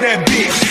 that bitch.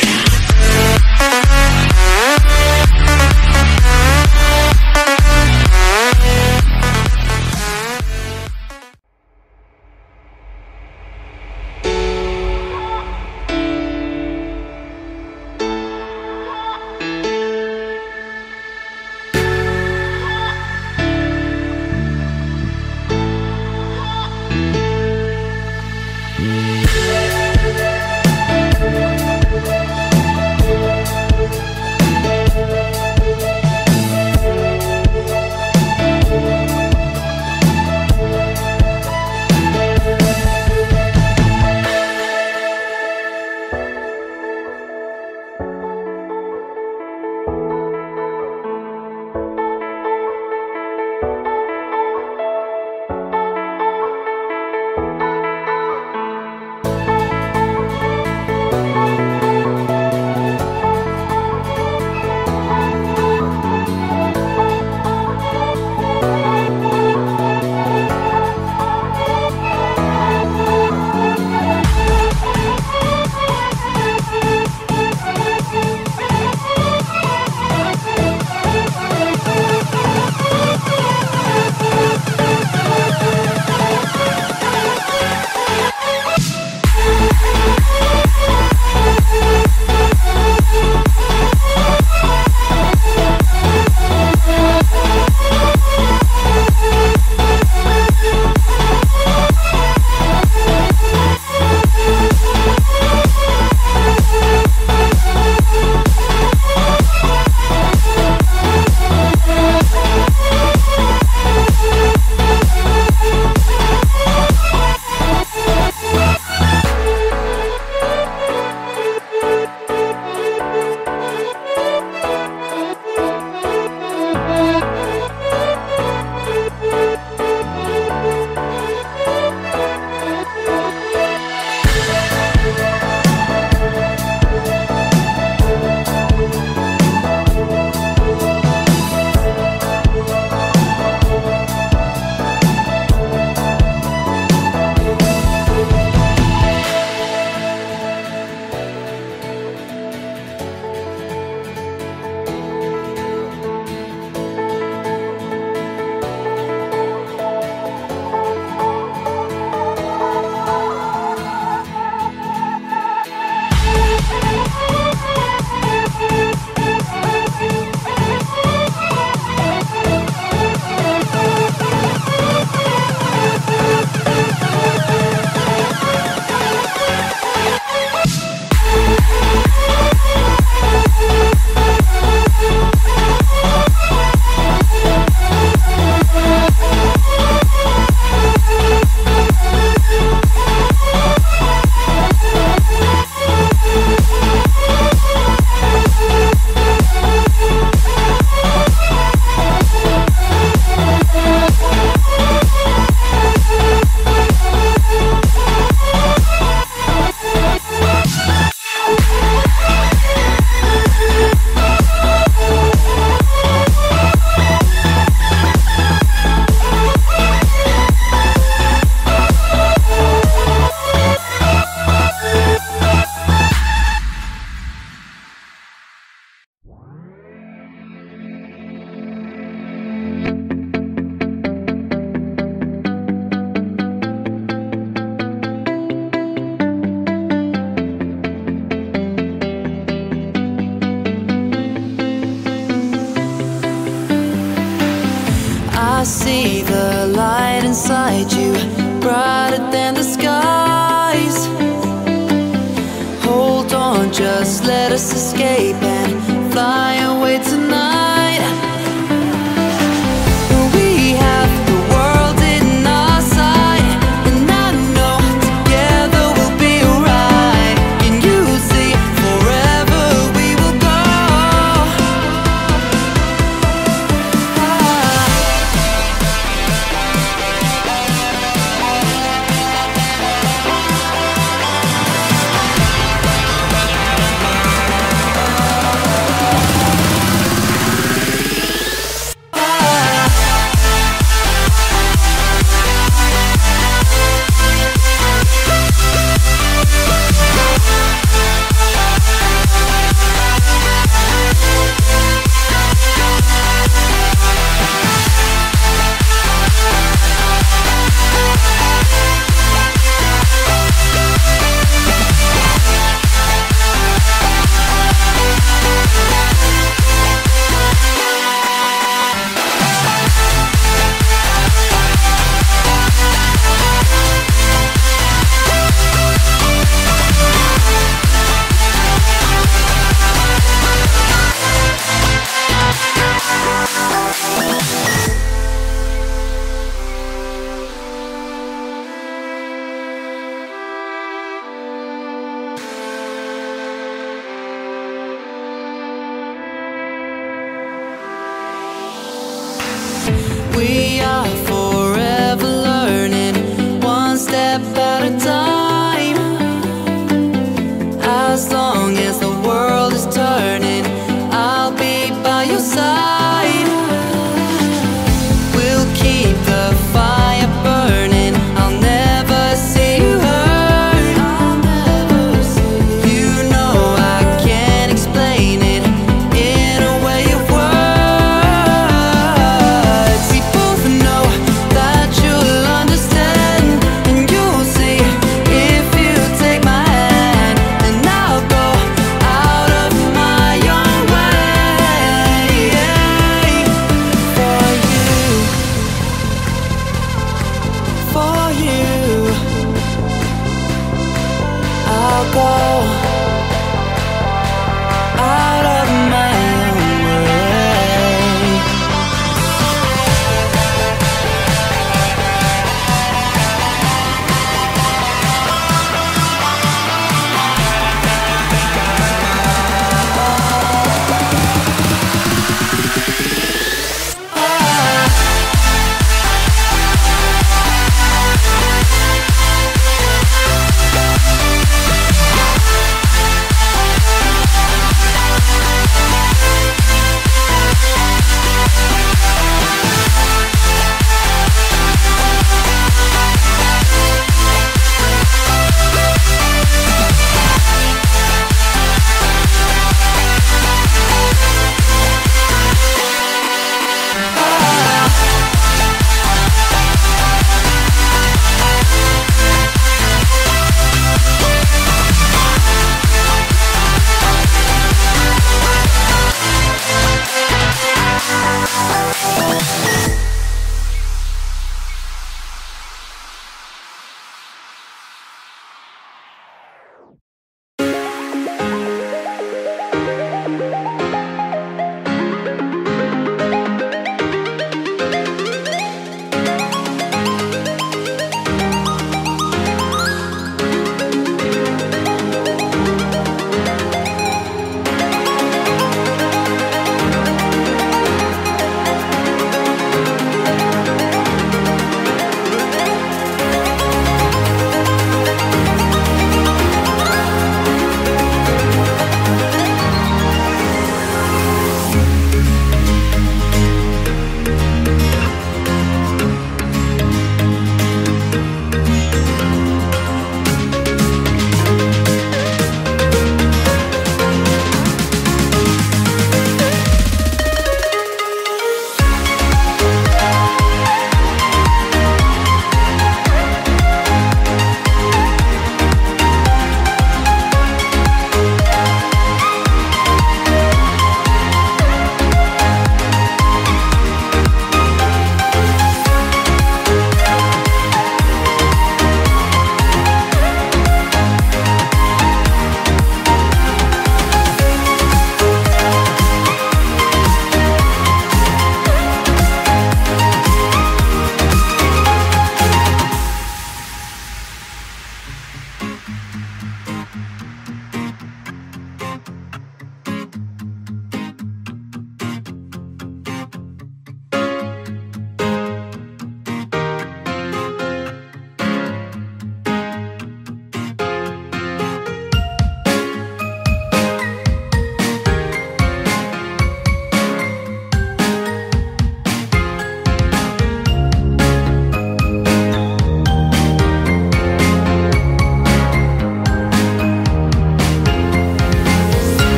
love.